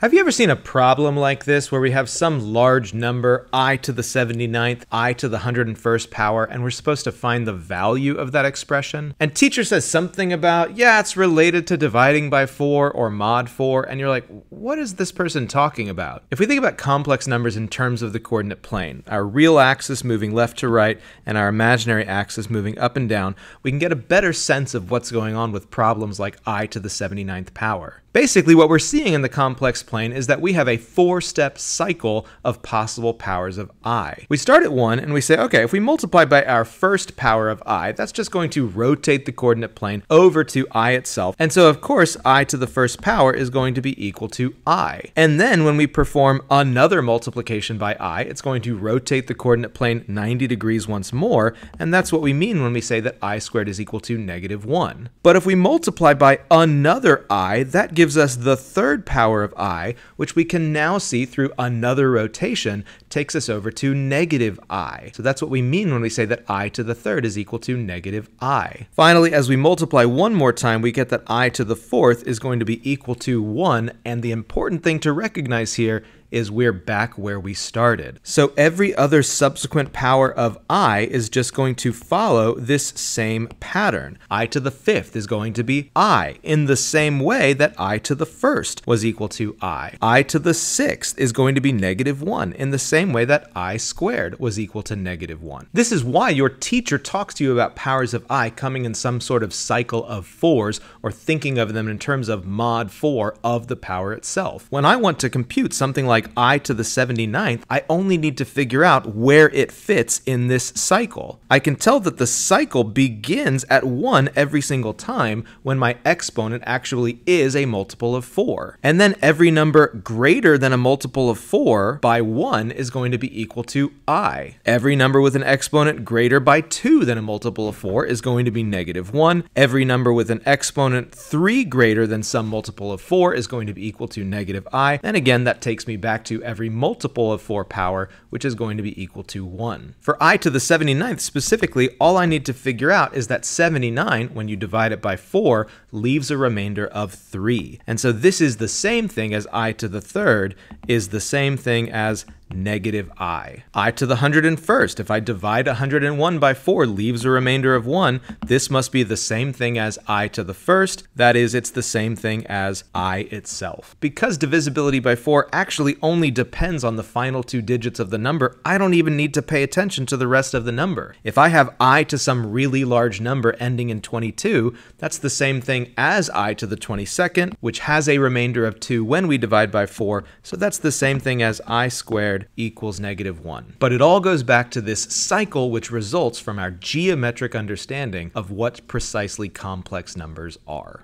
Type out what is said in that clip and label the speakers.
Speaker 1: Have you ever seen a problem like this where we have some large number, i to the 79th, i to the 101st power, and we're supposed to find the value of that expression? And teacher says something about, yeah, it's related to dividing by 4 or mod 4, and you're like, what is this person talking about? If we think about complex numbers in terms of the coordinate plane, our real axis moving left to right and our imaginary axis moving up and down, we can get a better sense of what's going on with problems like i to the 79th power. Basically, what we're seeing in the complex plane is that we have a four-step cycle of possible powers of i. We start at 1 and we say, okay, if we multiply by our first power of i, that's just going to rotate the coordinate plane over to i itself. And so, of course, i to the first power is going to be equal to i. And then when we perform another multiplication by i, it's going to rotate the coordinate plane 90 degrees once more, and that's what we mean when we say that i squared is equal to negative 1. But if we multiply by another i, that gives us the third power of i, which we can now see through another rotation takes us over to negative i. So that's what we mean when we say that i to the third is equal to negative i. Finally, as we multiply one more time, we get that i to the fourth is going to be equal to 1, and the important thing to recognize here is we're back where we started. So every other subsequent power of i is just going to follow this same pattern. i to the fifth is going to be i, in the same way that i to the first was equal to i. i to the sixth is going to be negative 1, in the same way that i squared was equal to negative 1. This is why your teacher talks to you about powers of i coming in some sort of cycle of fours, or thinking of them in terms of mod 4 of the power itself. When I want to compute something like like i to the 79th, I only need to figure out where it fits in this cycle. I can tell that the cycle begins at 1 every single time when my exponent actually is a multiple of 4. And then every number greater than a multiple of 4 by 1 is going to be equal to i. Every number with an exponent greater by 2 than a multiple of 4 is going to be negative 1. Every number with an exponent 3 greater than some multiple of 4 is going to be equal to negative i. And again, that takes me back back to every multiple of 4 power, which is going to be equal to 1. For i to the 79th specifically, all I need to figure out is that 79, when you divide it by 4, leaves a remainder of 3. And so this is the same thing as i to the third, is the same thing as negative i. i to the 101st, if I divide 101 by 4 leaves a remainder of 1, this must be the same thing as i to the first, that is, it's the same thing as i itself. Because divisibility by 4 actually only depends on the final two digits of the number, I don't even need to pay attention to the rest of the number. If I have i to some really large number ending in 22, that's the same thing as i to the 22nd, which has a remainder of 2 when we divide by 4, so that's the same thing as i squared squared equals negative 1. But it all goes back to this cycle which results from our geometric understanding of what precisely complex numbers are.